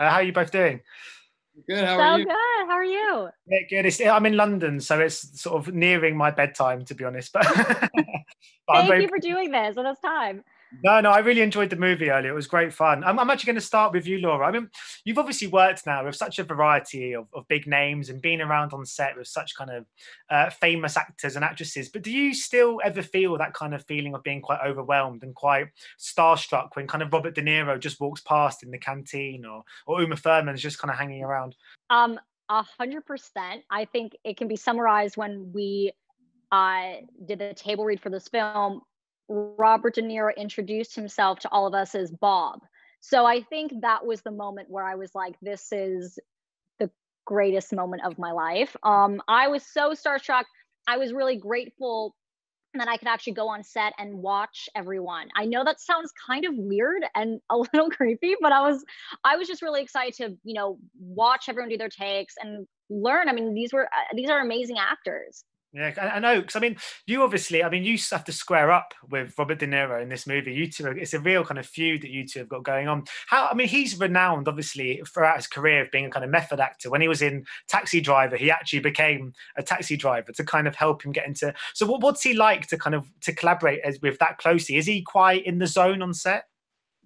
Uh, how are you both doing? Good. How so are you? good. How are you? Yeah, good. It's, I'm in London, so it's sort of nearing my bedtime, to be honest. But, but Thank very, you for doing this at this time. No, no, I really enjoyed the movie earlier. It was great fun. I'm, I'm actually going to start with you, Laura. I mean, you've obviously worked now with such a variety of, of big names and been around on set with such kind of uh, famous actors and actresses. But do you still ever feel that kind of feeling of being quite overwhelmed and quite starstruck when kind of Robert De Niro just walks past in the canteen or, or Uma Thurman's just kind of hanging around? Um, a hundred percent. I think it can be summarized when we uh, did the table read for this film Robert De Niro introduced himself to all of us as Bob. So I think that was the moment where I was like, this is the greatest moment of my life. Um, I was so starstruck. I was really grateful that I could actually go on set and watch everyone. I know that sounds kind of weird and a little creepy, but I was I was just really excited to, you know, watch everyone do their takes and learn. I mean, these were uh, these are amazing actors. Yeah, I, know. Because I mean, you obviously, I mean, you have to square up with Robert De Niro in this movie. You two, are, it's a real kind of feud that you two have got going on. How? I mean, he's renowned, obviously, throughout his career of being a kind of method actor. When he was in Taxi Driver, he actually became a taxi driver to kind of help him get into. So, what, what's he like to kind of to collaborate as, with that closely? Is he quite in the zone on set?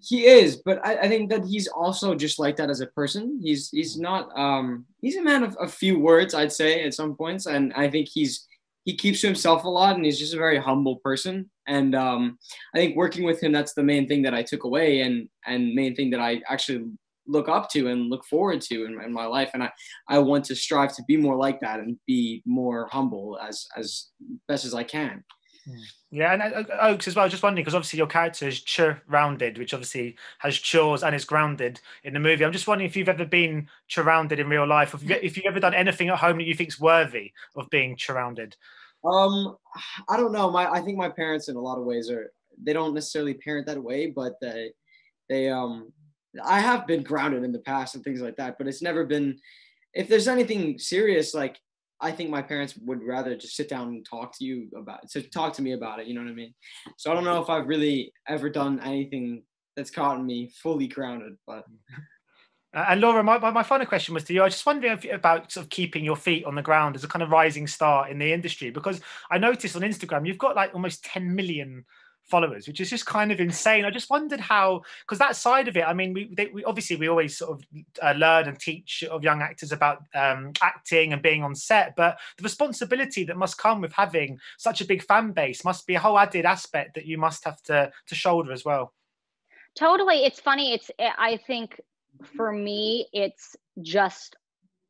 He is, but I, I, think that he's also just like that as a person. He's he's not um he's a man of a few words, I'd say, at some points, and I think he's he keeps to himself a lot and he's just a very humble person and um, i think working with him that's the main thing that i took away and and main thing that i actually look up to and look forward to in, in my life and i i want to strive to be more like that and be more humble as as best as i can. Yeah, and uh, uh, Oakes as well. Just wondering because obviously your character is rounded, which obviously has chores and is grounded in the movie. I'm just wondering if you've ever been rounded in real life, if you've, if you've ever done anything at home that you think's worthy of being rounded. Um, I don't know. My I think my parents in a lot of ways are they don't necessarily parent that way, but they they um I have been grounded in the past and things like that, but it's never been if there's anything serious like I think my parents would rather just sit down and talk to you about it, to talk to me about it, you know what I mean? So I don't know if I've really ever done anything that's gotten me fully grounded, but Uh, and Laura, my, my final question was to you. I was just wondering if, about sort of keeping your feet on the ground as a kind of rising star in the industry, because I noticed on Instagram you've got like almost 10 million followers, which is just kind of insane. I just wondered how, because that side of it, I mean, we, they, we obviously we always sort of uh, learn and teach of young actors about um, acting and being on set, but the responsibility that must come with having such a big fan base must be a whole added aspect that you must have to to shoulder as well. Totally, it's funny. It's I think for me, it's just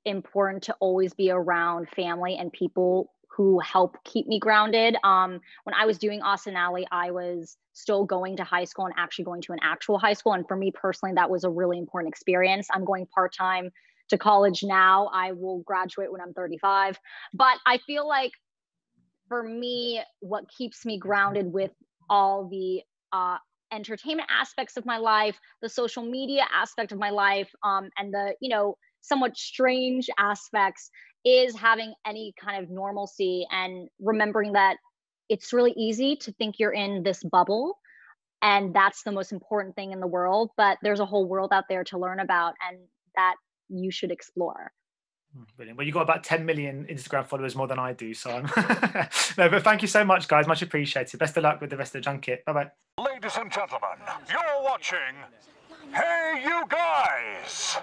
important to always be around family and people who help keep me grounded. Um, when I was doing Austin Ally, I was still going to high school and actually going to an actual high school. And for me personally, that was a really important experience. I'm going part time to college now. I will graduate when I'm 35. But I feel like for me, what keeps me grounded with all the uh, entertainment aspects of my life, the social media aspect of my life, um, and the, you know, somewhat strange aspects is having any kind of normalcy and remembering that it's really easy to think you're in this bubble and that's the most important thing in the world but there's a whole world out there to learn about and that you should explore Hmm, brilliant. Well, you've got about 10 million Instagram followers more than I do. So I'm no, but thank you so much, guys. Much appreciated. Best of luck with the rest of the junket. Bye bye. Ladies and gentlemen, you're watching HeyUGuys.